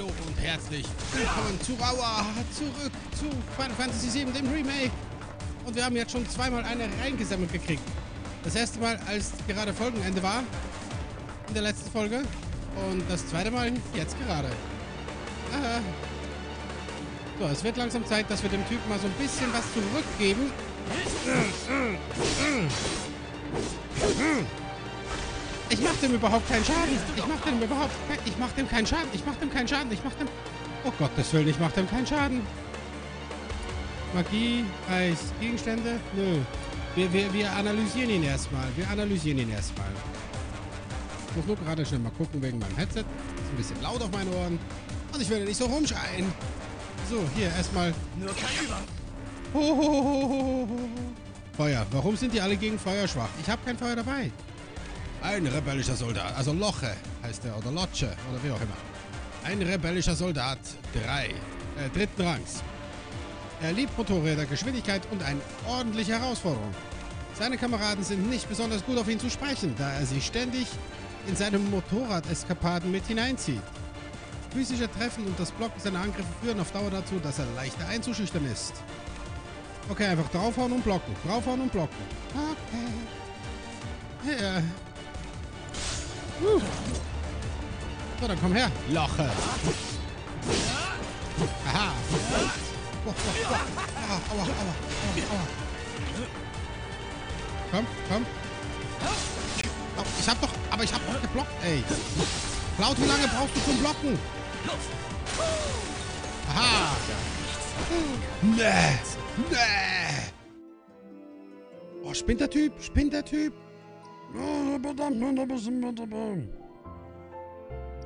Hallo und herzlich willkommen zu Rauer, zurück zu Final Fantasy VII, dem Remake. Und wir haben jetzt schon zweimal eine reingesammelt gekriegt. Das erste Mal, als gerade Folgenende war, in der letzten Folge. Und das zweite Mal jetzt gerade. Aha. So, es wird langsam Zeit, dass wir dem Typen mal so ein bisschen was zurückgeben. Ich mach dem überhaupt keinen Schaden. Ich mach dem überhaupt Ich mach dem keinen Schaden. Ich mach dem keinen Schaden. Ich mach dem... Oh Gottes Willen, ich mach dem keinen Schaden. Magie, Eis, Gegenstände? Nö. Wir, wir, wir analysieren ihn erstmal. Wir analysieren ihn erstmal. Ich muss nur gerade schnell mal gucken wegen meinem Headset. Ist ein bisschen laut auf meinen Ohren. Und ich werde nicht so rumschreien. So, hier erstmal. Nur kein Über. Ho, ho, ho, ho, ho. Feuer. Warum sind die alle gegen Feuer schwach? Ich habe kein Feuer dabei. Ein rebellischer Soldat, also Loche heißt er, oder Lotsche, oder wie auch immer. Ein rebellischer Soldat, drei, äh, dritten Rangs. Er liebt Motorräder, Geschwindigkeit und eine ordentliche Herausforderung. Seine Kameraden sind nicht besonders gut auf ihn zu sprechen, da er sie ständig in seine Motorradeskapaden mit hineinzieht. Physische Treffen und das Blocken seiner Angriffe führen auf Dauer dazu, dass er leichter einzuschüchtern ist. Okay, einfach draufhauen und blocken. Draufhauen und blocken. Okay. Ja. So, dann komm her. Loche. Aha. Oh, oh, oh. Aua, aua, aua, aua. Komm, komm. Oh, ich hab doch, aber ich hab doch geblockt, ey. Cloud, wie lange brauchst du zum Blocken? Aha. Nee. Nee. Oh, spinnt der Typ? Spinnt der Typ?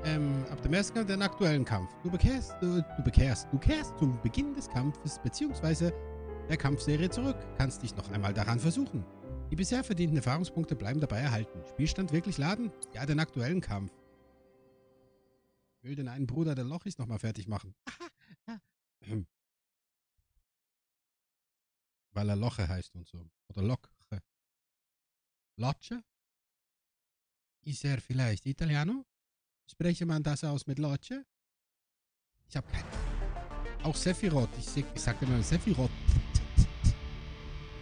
Ähm, ab dem ersten Kampf den aktuellen Kampf. Du bekehrst, du, du bekehrst, du kehrst zum Beginn des Kampfes bzw. der Kampfserie zurück. Kannst dich noch einmal daran versuchen. Die bisher verdienten Erfahrungspunkte bleiben dabei erhalten. Spielstand wirklich laden? Ja, den aktuellen Kampf. Ich will den einen Bruder der Lochis nochmal fertig machen. Weil er Loche heißt und so. Oder Loche. Locce? Ist er vielleicht Italiano? Spreche man das aus mit Locce? Ich habe keine. Auch Sephiroth. Ich, sag- ich sag immer Sephiroth.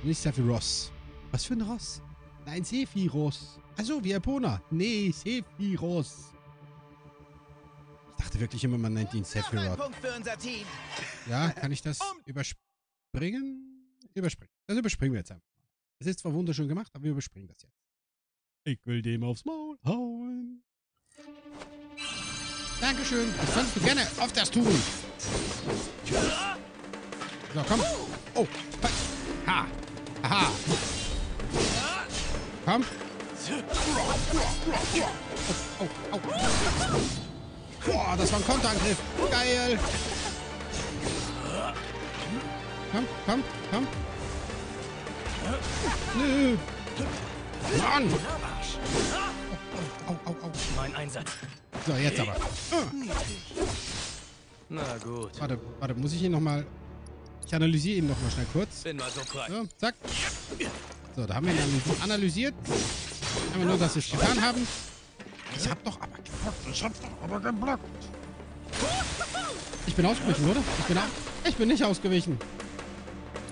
Nicht Sephiroth. Was für ein Ross? Nein, Sephiroth. Also wie Epona. Nee, Sephiroth. Ich dachte wirklich immer, man nennt ihn Sephiroth. Ja, kann ich das überspringen? Überspringen. Das überspringen wir jetzt einfach. Es ist zwar wunderschön gemacht, aber wir überspringen das jetzt. Ich will dem aufs Maul hauen. Dankeschön. Das kannst du gerne öfters tun. So, komm. Oh. Ha. Aha. Komm. Oh, oh, oh. Boah, das war ein Konterangriff. Geil. Komm, komm, komm. Nö. Mann. Au, au, au. Mein Einsatz. So, jetzt aber. Na gut. Warte, warte, muss ich ihn nochmal... Ich analysiere ihn nochmal schnell kurz. Bin mal so frei. So, zack. So, da haben wir ihn analysi- analysiert. Einfach nur, dass wir es getan haben. Ich hab doch aber geblockt. Ich hab doch aber geblockt. Ich bin ausgewichen, oder? Ich bin, ich bin nicht ausgewichen.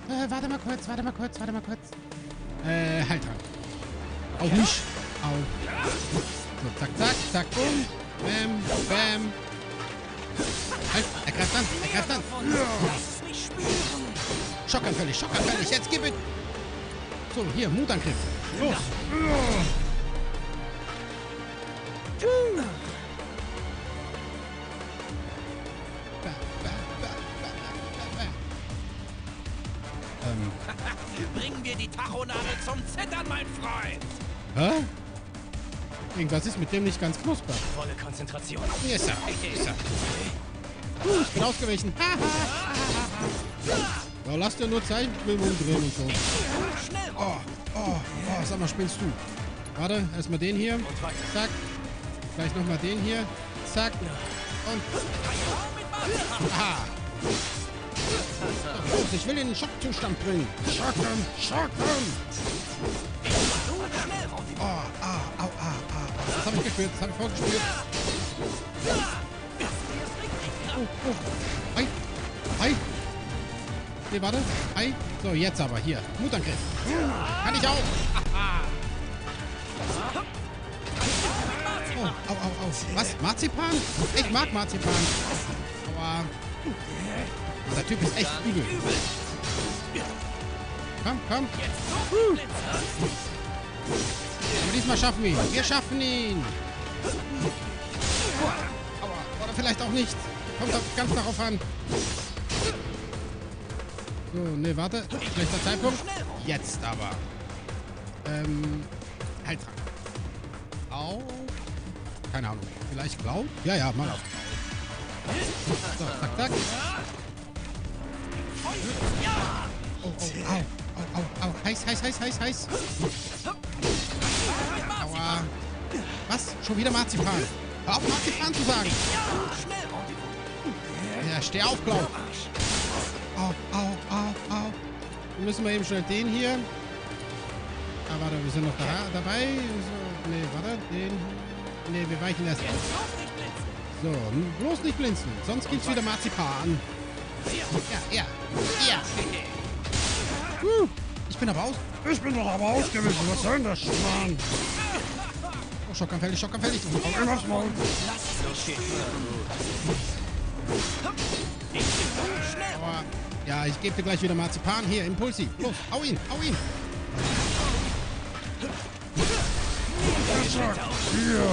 Äh, warte mal kurz, warte mal kurz, warte mal kurz. Äh, halt dran. Auch nicht. Au. So, zack, zack, zack, bumm. Bam, bam. Halt, er greift an, er greift an. Schockanfällig, schockanfällig, jetzt gib it. So, hier, Mutangriff. Los. Ähm, Bringen wir die Tachonadel zum Zittern, mein Freund. Hä? Irgendwas ist mit dem nicht ganz knusper. Volle Konzentration. Er. Hier ist er. Uh, ich bin ausgewichen. So, lass dir nur Zeichen umdrehen und so. Oh, oh, oh, sag mal, spinnst du? Warte, erstmal den hier. Zack. Gleich nochmal den hier. Zack. Und. Aha. Los, ich will ihn in den Schockzustand bringen. Schocken, schocken. Oh, ah, au, ah, ah. Das habe ich gespürt, das habe ich vorgespürt. Oh. Hi. Hi. Nee, warte. Hi. So, jetzt aber. Hier. Mutangriff. Kann ich auch. Oh, au, au, au. Was? Marzipan? Ich mag Marzipan. Aber... Dieser Typ ist echt übel. Komm, komm. Aber diesmal schaffen wir ihn. Wir schaffen ihn. Aua. Oder vielleicht auch nicht. Kommt doch ganz darauf an. So, ne, warte. Schlechter Zeitpunkt. Jetzt aber. Ähm, Heiltrank. Au. Keine Ahnung. Vielleicht blau? Ja, ja, mal auf. So, zack, zack. Oh, oh, au. Au, au, au. Heiß, heiß, heiß, heiß, heiß. Was? Schon wieder Marzipan? Hör auf, Marzipan zu sagen. Ja, steh auf, Klau. Au, au, au, au. Dann müssen wir eben schnell den hier. Ah, warte, wir sind noch da, dabei. So, warte, den. Nee, wir weichen erst. So, bloß nicht blinzeln. Sonst gibt's wieder Marzipan. Ja, ja, ja. Huh, ich bin aber aus. Ich bin doch aber ausgewichen. Was soll denn das, Mann? Oh, schockanfällig, schockanfällig. Auf immer Maul. Aber, ja, ich gebe dir gleich wieder Marzipan. Hier, Impulsi. Los, hau ihn, hau ihn. Hier.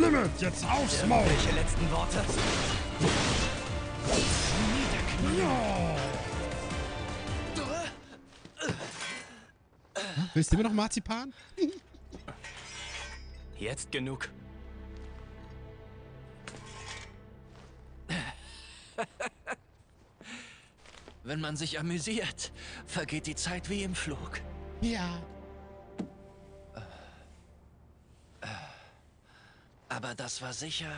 Limit, jetzt aufs Maul. Welche letzten Worte? Willst du immer noch Marzipan? Jetzt genug. Wenn man sich amüsiert, vergeht die Zeit wie im Flug. Ja. Aber das war sicher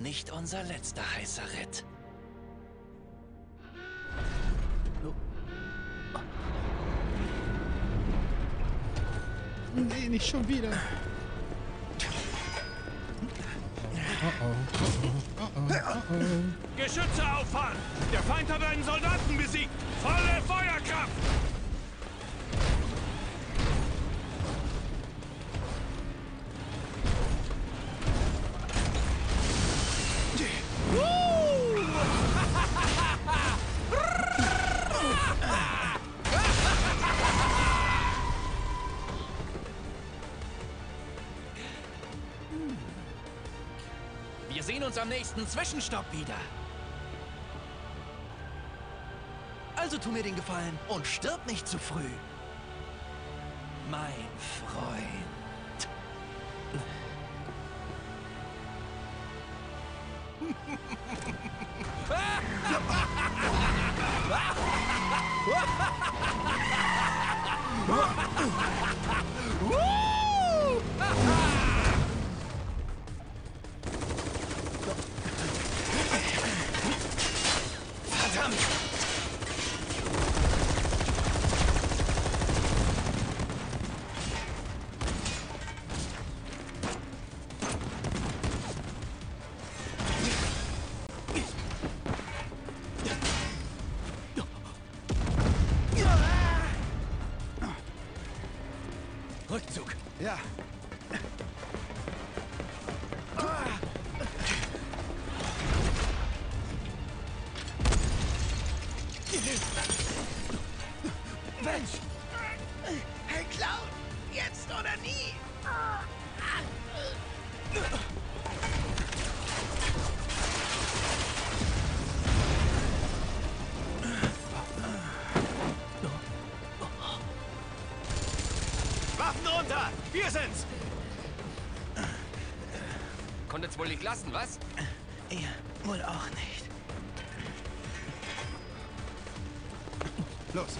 nicht unser letzter heißer Ritt. Nee, nicht schon wieder. Geschütze auffahren! Der Feind hat einen Soldaten besiegt! Volle Feuerkraft! Uns am nächsten Zwischenstopp wieder. Also tu mir den Gefallen und stirb nicht zu früh. Mein Freund. Verdammt! Nicht lassen, was? Ihr wohl auch nicht. Los.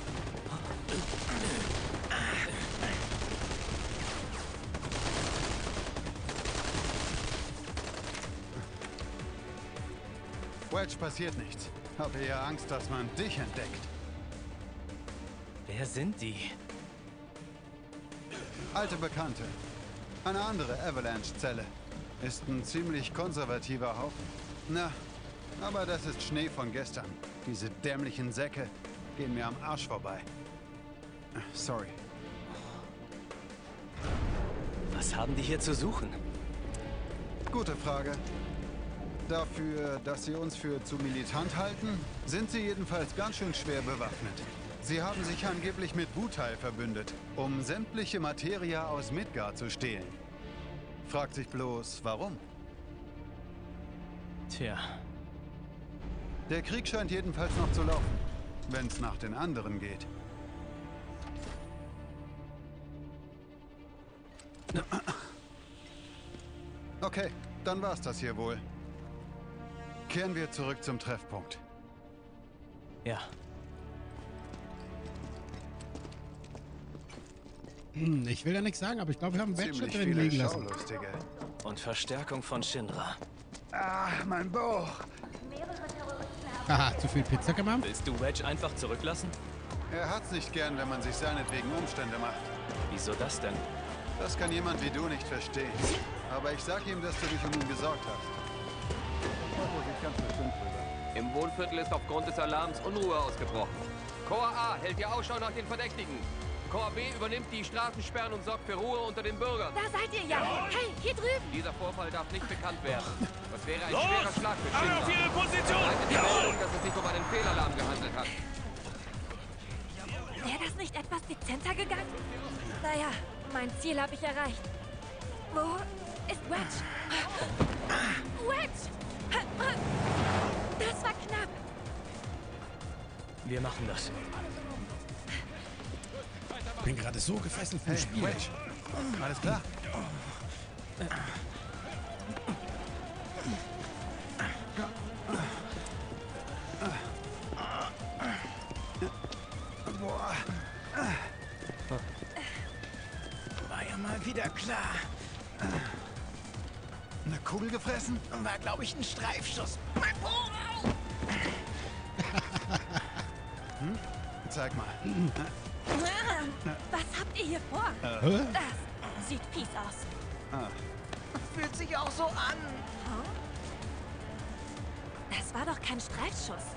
Wedge passiert nichts. Habe eher Angst, dass man dich entdeckt. Wer sind die? Alte Bekannte. Eine andere Avalanche-Zelle. Ist ein ziemlich konservativer Haufen. Na, aber das ist Schnee von gestern. Diese dämlichen Säcke gehen mir am Arsch vorbei. Sorry. Was haben die hier zu suchen? Gute Frage. Dafür, dass sie uns für zu militant halten, sind sie jedenfalls ganz schön schwer bewaffnet. Sie haben sich angeblich mit Wutai verbündet, um sämtliche Materia aus Midgard zu stehlen. Fragt sich bloß, warum? Tja, Der Krieg scheint jedenfalls noch zu laufen, wenn es nach den anderen geht. Okay, dann war's das hier wohl. Kehren wir zurück zum Treffpunkt. ja. Hm, ich will ja nichts sagen, aber ich glaube, wir haben Ziemlich drin viele liegen lassen. Und Verstärkung von Shinra. Ah, mein Bauch. Haha, zu viel Pizza gemacht? Willst du Wedge einfach zurücklassen? Er hat's nicht gern, wenn man sich seinetwegen Umstände macht. Wieso das denn? Das kann jemand wie du nicht verstehen. Aber ich sag ihm, dass du dich um ihn gesorgt hast. Im Wohnviertel ist aufgrund des Alarms Unruhe ausgebrochen. Korps A hält die Ausschau nach den Verdächtigen. Korps B übernimmt die Straßensperren und sorgt für Ruhe unter den Bürgern. Da seid ihr ja. Hey, hier drüben. Dieser Vorfall darf nicht bekannt werden. Das wäre ein Los! schwerer Schlag für Alle auf ihre Position! Meldung, dass es sich um einen Fehlalarm gehandelt hat. Wäre das nicht etwas dezenter gegangen? Naja, mein Ziel habe ich erreicht. Wo ist Wedge? Wedge! Das war knapp. Wir machen das. Ich bin gerade so gefesselt vom Hey, Spiel. Wedge. Alles klar? Boah. War ja mal wieder klar. Eine Kugel gefressen? War, glaube ich, ein Streifschuss. Mein au! Zeig mal. Hier vor? Hä? Das sieht fies aus. Fühlt sich auch so an. Das war doch kein Streifschuss.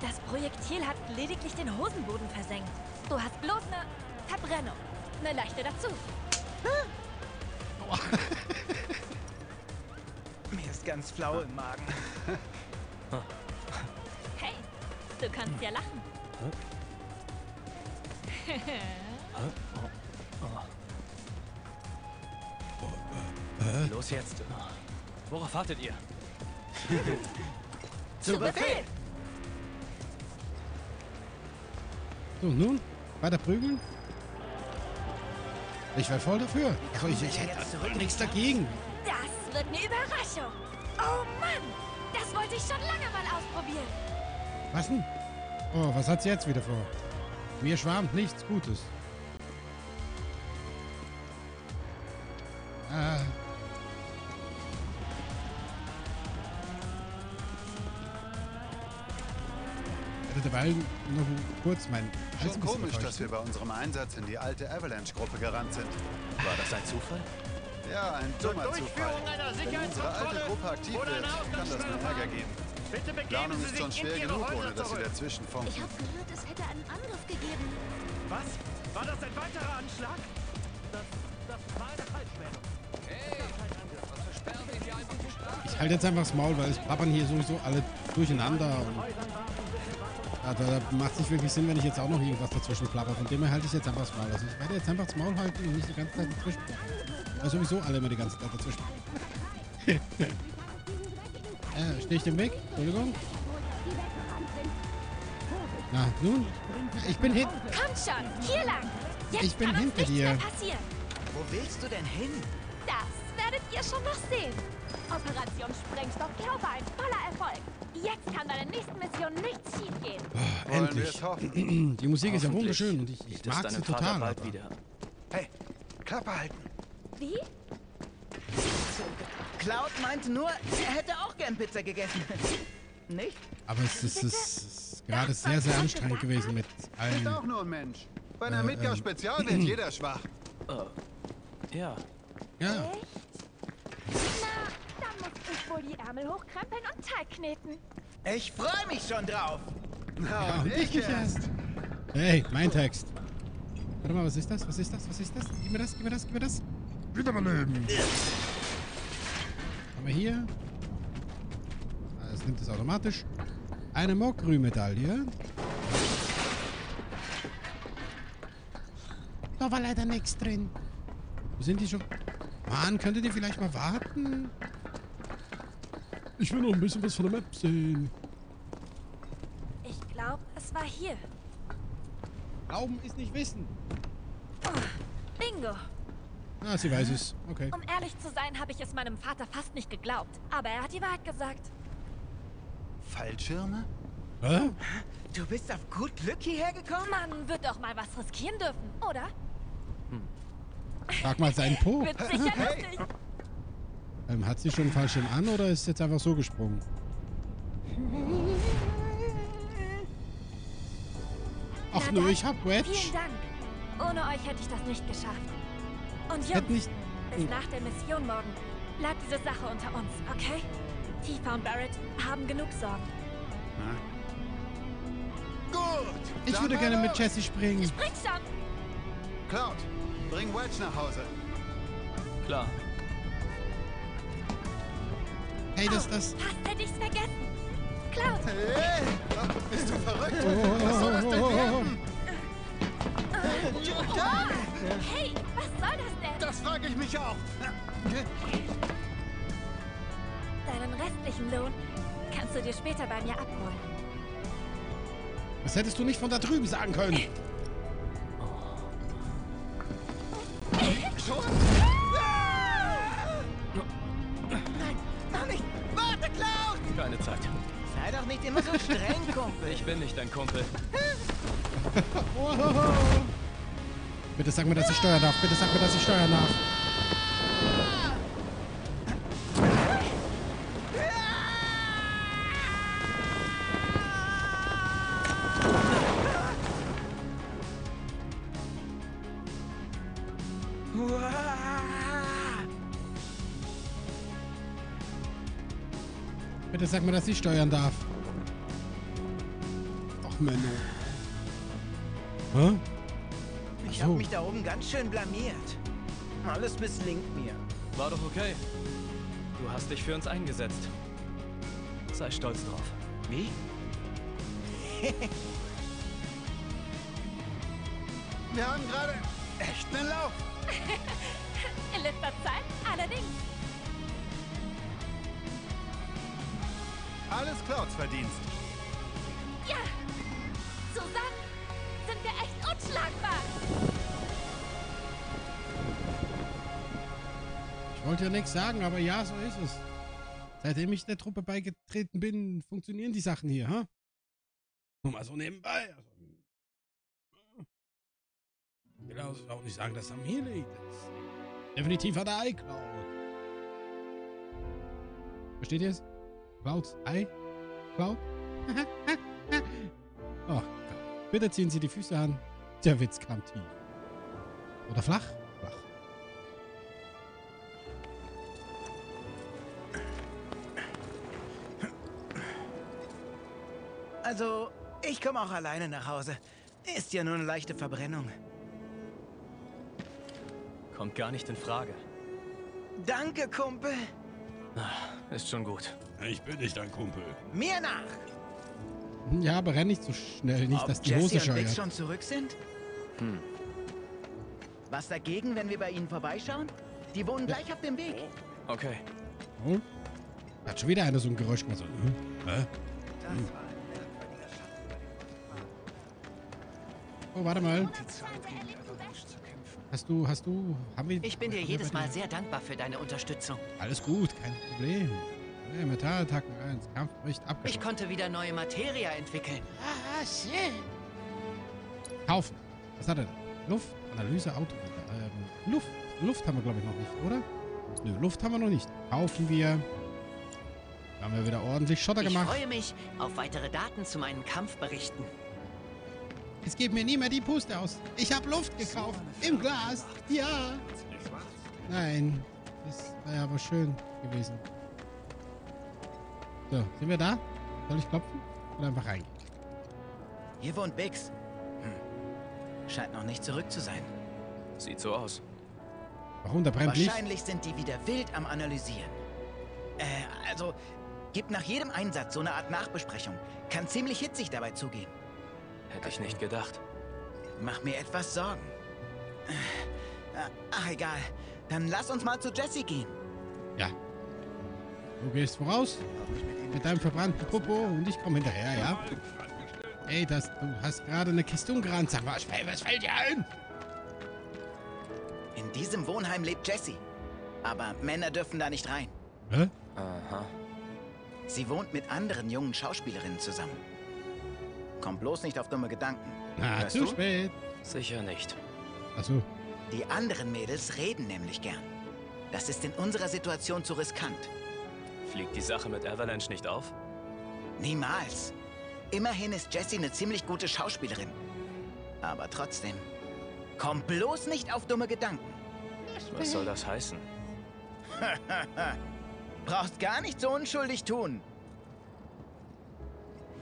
Das Projektil hat lediglich den Hosenboden versenkt. Du hast bloß eine Verbrennung. Eine leichte dazu. Mir ist ganz flau im Magen. Hey, du kannst ja lachen. Los jetzt. Worauf wartet ihr? Zu Befehl! So, nun? Weiter prügeln? Ich wäre voll dafür. Also ich, ich hätte nichts dagegen. Das wird eine Überraschung. Oh Mann, das wollte ich schon lange mal ausprobieren. Was denn? Oh, was hat's jetzt wieder vor? Mir schwarmt nichts Gutes. Ich hätte dabei noch kurz mein Hals Schon komisch, dass wir bei unserem Einsatz in die alte Avalanche-Gruppe gerannt sind. War das ein Zufall? Ja, ein dummer Zufall. Wenn unsere alte Gruppe aktiv wird, kann das nur Ärger geben. Bitte begeben Planung Sie ist sich schon schwer genug, Häuser ohne dass sie zurück. dazwischen funken. Ich habe gehört, es hätte einen Angriff gegeben. Was? War das ein weiterer Anschlag? Halte jetzt einfach das Maul, weil es plappern hier sowieso alle durcheinander. Und ja, da, da macht es nicht wirklich Sinn, wenn ich jetzt auch noch irgendwas dazwischen plapper. Von dem her halte ich jetzt einfach das Maul. Also ich werde jetzt einfach das Maul halten und nicht die ganze Zeit dazwischen. Weil sowieso alle immer die ganze Zeit dazwischen. äh, stehe ich dem Weg? Entschuldigung. Na, nun? Ich bin hin. Kommt schon, hier lang. Jetzt Ich bin hinter nichts dir. mehr passieren. Wo willst du denn hin? Das werdet ihr schon noch sehen. Operation Sprengstoffkörper ein voller Erfolg. Jetzt kann bei der nächsten Mission nichts schiefgehen. Oh, endlich. Die Musik ist ja wunderschön und ich, ich mag sie total. bald wieder. Hey, Klappe halten. Wie? Cloud meinte nur, er hätte auch gern Pizza gegessen. Nicht? Aber es ist, es ist gerade sehr, sehr anstrengend gewesen mit Ist allen. auch nur ein Mensch. Bei einer Äh, Midgar ähm. Spezial wird jeder schwach. Ja, Ja, Na, dann muss ich wohl die Ärmel hochkrempeln und Teig kneten. Ich freue mich schon drauf. Na, Ja, und ich nicht erst. Hey, mein Text. Warte mal, was ist das? Was ist das? Was ist das? Gib mir das, gib mir das, gib mir das. Wiederbeleben. Haben wir hier. Das nimmt es automatisch. Eine Mokrü-Medaille. Da war leider nichts drin. Wo sind die schon? Mann, könntet ihr vielleicht mal warten? Ich will noch ein bisschen was von der Map sehen. Ich glaube, es war hier. Glauben ist nicht wissen. Bingo. Ah, sie weiß es. Okay. Um ehrlich zu sein, habe ich es meinem Vater fast nicht geglaubt. Aber er hat die Wahrheit gesagt. Fallschirme? Hä? Du bist auf gut Glück hierher gekommen? Man wird doch mal was riskieren dürfen, oder? Frag mal seinen Po. Wird sicher lustig. Ähm, hat sie schon Fallschirm an oder ist jetzt einfach so gesprungen? Ach Na nö, dann, ich hab Wedge. Vielen Dank. Ohne euch hätte ich das nicht geschafft. Und Jungs, nicht... bis nach der Mission morgen bleibt diese Sache unter uns, okay? Tifa und Barrett haben genug Sorgen. Gut. Ich würde gerne mit los. Jessie springen. Spring schon! Cloud, bring Wedge nach Hause. Klar. Hey, das, das... Fast hätte ich's vergessen. Cloud, Hey, oh, bist du verrückt? Oh, Was soll das denn oh, oh, oh. werden? hey, was soll das denn? Das frage ich mich auch. Deinen restlichen Lohn kannst du dir später bei mir abholen. Das hättest du nicht von da drüben sagen können. Schon? Nein, noch nicht. Warte, Cloud! Keine Zeit. Sei doch nicht immer so streng, Kumpel. Ich bin nicht dein Kumpel. Bitte sag mir, dass ich steuern darf. Bitte sag mir, dass ich steuern darf. Sag mir, dass ich steuern darf. Doch, Menno. Hä? Ich Ach habe so. mich da oben ganz schön blamiert. Alles misslingt mir. War doch okay. Du hast dich für uns eingesetzt. Sei stolz drauf. Wie? Wir haben gerade echt einen Lauf. In letzter Zeit allerdings. Alles Clouds Verdienst. Ja, zusammen sind wir echt unschlagbar. Ich wollte ja nichts sagen, aber ja, so ist es. Seitdem ich der Truppe beigetreten bin, funktionieren die Sachen hier, ha? Nur mal so nebenbei. Also, ich will also auch nicht sagen, dass es an mir liegt. Das ist definitiv an der iCloud. Versteht ihr es? Clouds iCloud? oh Gott. Bitte ziehen Sie die Füße an. Der Witz kam tief. Oder flach? Flach. Also, ich komme auch alleine nach Hause. Ist ja nur eine leichte Verbrennung. Kommt gar nicht in Frage. Danke, Kumpel. Ist schon gut. Ich bin nicht dein Kumpel. Mir nach. Ja, aber renn nicht so schnell, nicht, Ob dass die Jesse Hose scheuert. schon zurück sind? Hm. Was dagegen, wenn wir bei ihnen vorbeischauen? Die wohnen gleich auf dem Weg. Okay. Oh. Hat schon wieder einer so ein Geräusch gemacht. So, hm? Hä? Oh, warte mal. Hast du, hast du, haben wir... Ich bin dir jedes Mal sehr dankbar für deine Unterstützung. Alles gut, kein Problem. Ja, Metallattacken 1, Kampfbericht Ich abgeschlossen. konnte wieder neue Materia entwickeln. Kaufen. Was hat er denn? Luft, Analyse, Auto. Ähm, Luft. Luft haben wir, glaube ich, noch nicht, oder? Nö, Luft haben wir noch nicht. Kaufen wir. Da haben wir wieder ordentlich Schotter Ich gemacht. freue mich auf weitere Daten zu meinen Kampfberichten. Es geht mir nie mehr die Puste aus. Ich habe Luft gekauft. Im Glas. Ja. Nein. Das wäre ja aber schön gewesen. So, sind wir da? Soll ich klopfen? Oder einfach reingehen? Hier wohnt Bix. Hm. Scheint noch nicht zurück zu sein. Sieht so aus. Warum? Da brennt Licht? Wahrscheinlich sind die wieder wild am Analysieren. Äh, also, gibt nach jedem Einsatz so eine Art Nachbesprechung. Kann ziemlich hitzig dabei zugehen. Hätte ich nicht gedacht. Mach mir etwas Sorgen. Äh, Ach, egal. Dann lass uns mal zu Jesse gehen. Ja. Du gehst voraus mit deinem verbrannten Popo und ich komme hinterher, ja? Ey, das, du hast gerade eine Kiste umgerannt. Sag mal, was fällt- was fällt dir ein? In diesem Wohnheim lebt Jesse. Aber Männer dürfen da nicht rein. Hä? Aha. Sie wohnt mit anderen jungen Schauspielerinnen zusammen. Kommt bloß nicht auf dumme Gedanken. Na, Hörst zu du? spät. Sicher nicht. Achso. Die anderen Mädels reden nämlich gern. Das ist in unserer Situation zu riskant. Fliegt die Sache mit Avalanche nicht auf? Niemals. Immerhin ist Jessie eine ziemlich gute Schauspielerin. Aber trotzdem, komm bloß nicht auf dumme Gedanken. Was soll das heißen? Brauchst gar nicht so unschuldig tun.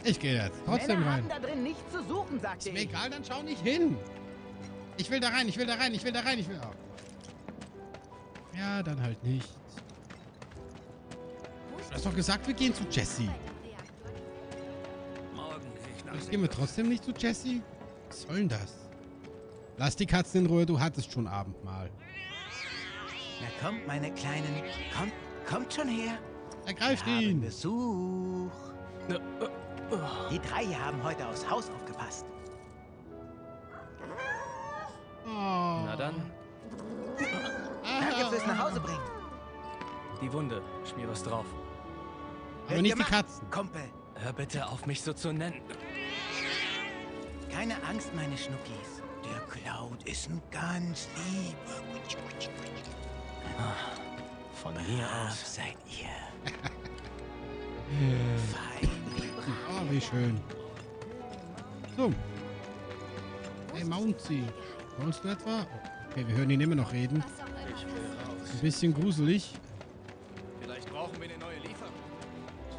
Ich gehe jetzt trotzdem Männer rein. haben da drin nichts zu suchen, sagte Ist mir ich. egal, dann schau nicht hin. Ich will da rein, ich will da rein, ich will da rein, ich will. Oh. Ja, dann halt nicht. Du hast doch gesagt, wir gehen zu Jessie. Jetzt gehen wir trotzdem nicht zu Jessie? Was soll denn das? Lass die Katzen in Ruhe, du hattest schon Abendmahl. Na kommt, meine Kleinen. Kommt, kommt schon her. Ergreift Wir haben ihn! Besuch. Die drei hier haben heute aufs Haus aufgepasst. Oh. Na dann, Danke fürs Nachhausebringen. die Wunde. Schmier was drauf. Aber Wird nicht die Katzen. Kumpel. Hör bitte auf, mich so zu nennen. Keine Angst, meine Schnuckis. Der Cloud ist ein ganz lieber. Von mir aus. seid ihr. Fein. Oh, wie schön. So. Hey, Mounty. Wolltest du etwa? Okay, wir hören ihn immer noch reden. Ein bisschen gruselig.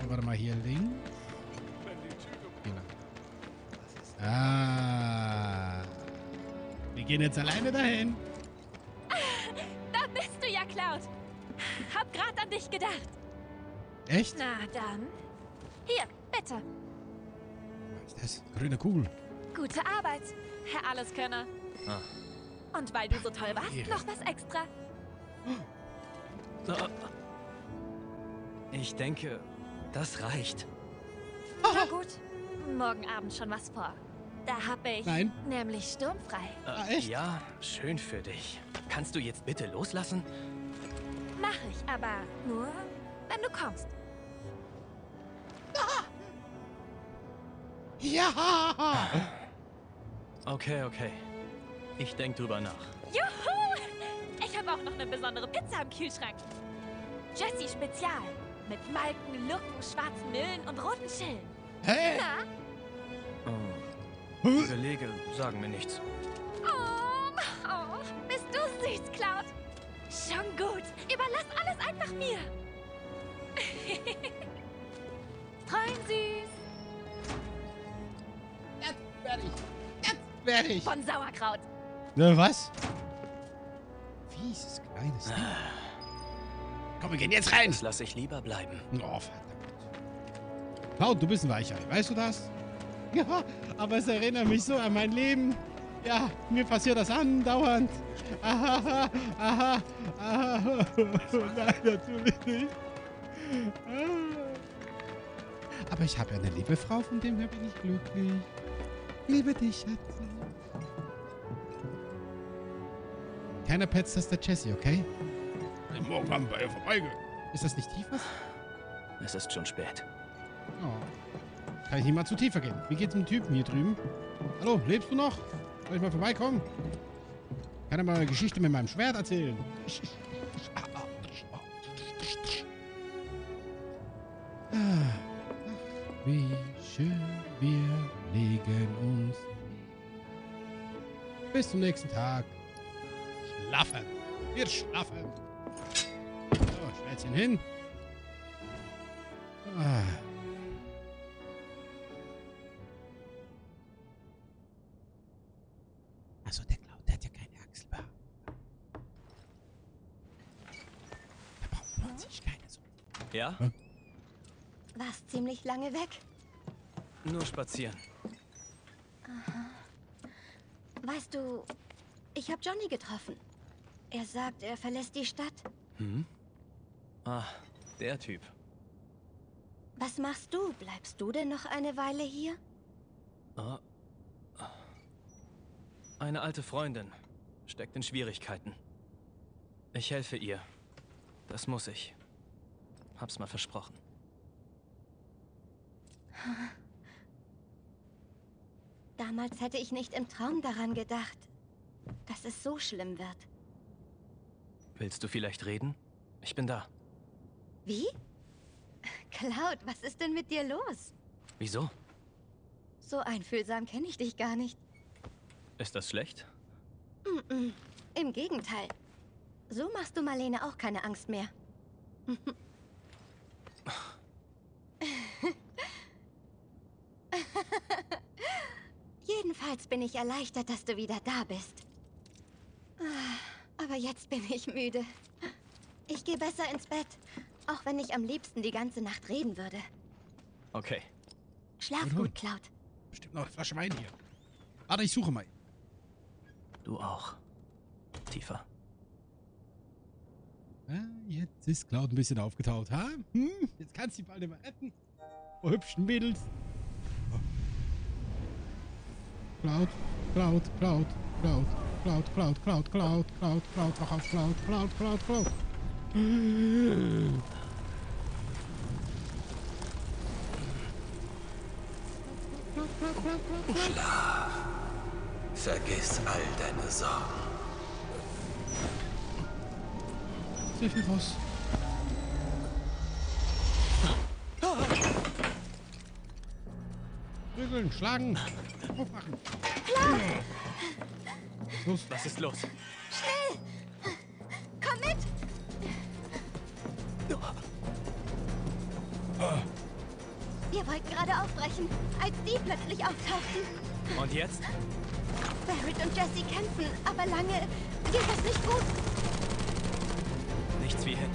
Warte mal, hier links. Hier lang. Ah. Wir gehen jetzt alleine dahin. Da bist du ja, Cloud. Hab grad an dich gedacht. Echt? Na dann. Hier, bitte. Was ist das? Grüne Kugel. Gute Arbeit, Herr Alleskönner. Und weil du so toll warst, Ehre. noch was extra. Ich denke, das reicht. Na gut, morgen Abend schon was vor. Da hab ich Nein. nämlich sturmfrei. Äh, Ah, echt? Ja, schön für dich. Kannst du jetzt bitte loslassen? Mach ich, aber nur, wenn du kommst. Ja! Okay, okay. Ich denk drüber nach. Juhu! Ich habe auch noch eine besondere Pizza im Kühlschrank. Jessie Spezial. Mit Malken, Lucken, schwarzen Nüllen und roten Schillen. Hä? Na? Oh. Belege sagen mir nichts. Oh, oh, bist du süß, Cloud. Schon gut. Überlass alles einfach mir. Freuen süß. Werde ich. Von Sauerkraut. Ne, was? Fieses kleines Ding. Komm, wir gehen jetzt rein. Das lasse ich lieber bleiben. Oh, verdammt. Cloud, du bist ein Weichei. Weißt du das? Ja, aber es erinnert mich so an mein Leben. Ja, mir passiert das andauernd. Aha, aha, aha. Nein, natürlich nicht. Ah. Aber ich habe ja eine liebe Frau, von dem her bin ich glücklich. Liebe dich, Schatzi. Keiner petzt das der Jessie, okay? Morgen haben wir ja vorbeigehen. Ist das nicht tiefer? Es ist schon spät. Oh. Kann ich nicht mal zu tiefer gehen? Wie geht's dem Typen hier drüben? Hallo, lebst du noch? Soll ich mal vorbeikommen? Kann er mal eine Geschichte mit meinem Schwert erzählen? Ach, wie schön wir legen uns. Bis zum nächsten Tag. Schlafen. Wir schlafen. Plätzchen hin. Ah. Also der Cloud, der hat ja keine Achselbar. Da braucht man sich keine so. Ja? Warst ziemlich lange weg. Nur spazieren. Weißt du, ich habe Johnny getroffen. Er sagt, er verlässt die Stadt. Hm? Ah, der Typ. Was machst du? Bleibst du denn noch eine Weile hier? Ah. Eine alte Freundin. Steckt in Schwierigkeiten. Ich helfe ihr. Das muss ich. Hab's mal versprochen. Damals hätte ich nicht im Traum daran gedacht, dass es so schlimm wird. Willst du vielleicht reden? Ich bin da. Wie? Cloud, was ist denn mit dir los? Wieso? So einfühlsam kenne ich dich gar nicht. Ist das schlecht? Mm-mm. Im Gegenteil. So machst du Marlene auch keine Angst mehr. Jedenfalls bin ich erleichtert, dass du wieder da bist. Ah, Aber jetzt bin ich müde. Ich gehe besser ins Bett, auch wenn ich am liebsten die ganze Nacht reden würde. Okay. Schlaf Gut. Cloud. Bestimmt noch eine Flasche Wein hier. Warte, ich suche mal. Du auch. Tiefer. Ah, jetzt ist Cloud ein bisschen aufgetaut, ha? Hm? Jetzt kannst du die bald mehr retten. Oh, hübschen Mädels. Oh. Cloud, Cloud, Cloud, Cloud, Cloud, Cloud, Cloud, Cloud, Cloud, Cloud, wach auf, Cloud, Cloud, Cloud, Cloud. Vergiss all deine Sorgen. Sehr viel raus. Prügeln, schlagen, aufmachen. Los, Was ist los? Komm gerade aufbrechen, als die plötzlich auftauchten. Und jetzt? Barrett und Jesse kämpfen, aber lange geht das nicht gut. Nichts wie hin.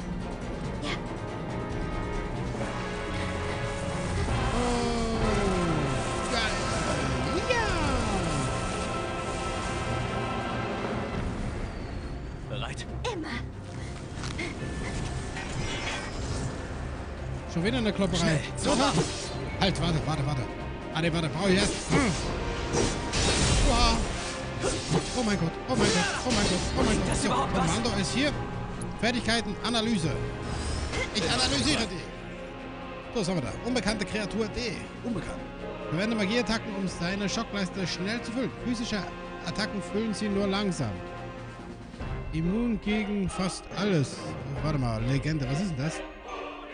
Ja. Bereit? immer. Schon wieder eine Klopperei. Sofort. Halt, warte, warte, warte. Warte, warte, brauche ich jetzt. Wow. Oh mein Gott, oh mein Gott, oh mein Gott, oh mein Gott. So? Kommando ist hier. Fertigkeiten, Analyse. Ich analysiere die. So, was haben wir da? Unbekannte Kreatur D. Unbekannt. Verwende Magieattacken, um seine Schockleiste schnell zu füllen. Physische Attacken füllen sie nur langsam. Immun gegen fast alles. Warte mal, Legende, was ist denn das?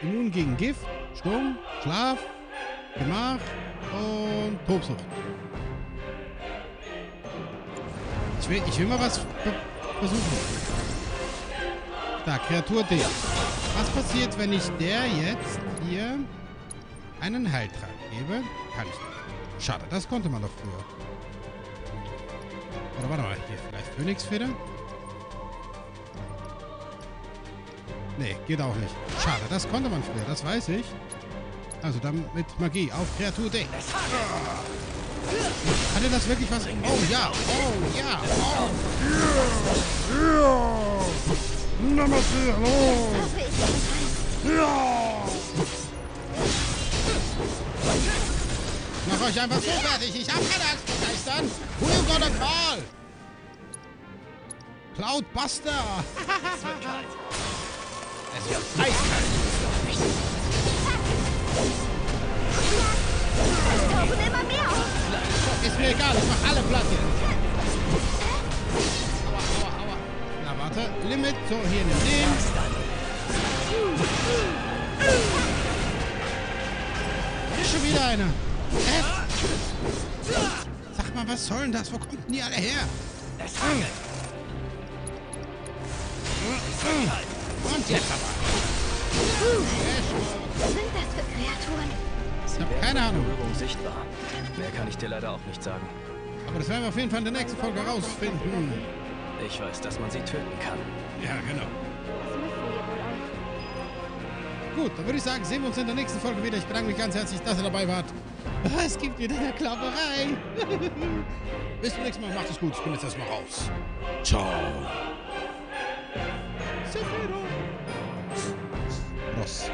Immun gegen Gift, Sturm, Schlaf, Gemach und Tobsucht. Ich will, ich will mal was ver- versuchen. Da, Kreatur D. Was passiert, wenn ich der jetzt hier einen Heiltrank gebe? Kann ich nicht. Schade, das konnte man doch früher. Oder warte mal, hier vielleicht Phönixfeder? Nee, geht auch nicht. Schade, das konnte man früher, das weiß ich. Also dann mit Magie auf Kreatur D. Hatte das wirklich was? Oh ja, oh ja, oh. Ja, ja. Namaste, hallo. Ja. Mach euch einfach so fertig. Ich hab keine Angst vor Geistern. Who you gonna call? Cloudbuster. Es wird kalt. Es wird eiskalt. Ist mir egal, ich mach alle platt hier. Aua, aua, aua. Na, warte. Limit. So, hier, nimm den. Hier ist schon wieder einer. Hä? Sag mal, was soll denn das? Wo kommen denn die alle her? Und jetzt aber. Was sind das für Kreaturen? Ich habe keine Ahnung. Berührung sichtbar. Mehr kann ich dir leider auch nicht sagen. Aber das werden wir auf jeden Fall in der nächsten Folge rausfinden. Ich weiß, dass man sie töten kann. Ja, genau. Gut, dann würde ich sagen, sehen wir uns in der nächsten Folge wieder. Ich bedanke mich ganz herzlich, dass ihr dabei wart. Es gibt wieder eine Klapperei. Bis zum nächsten Mal. Macht es gut. Ich bin jetzt erstmal raus. Ciao. Ross.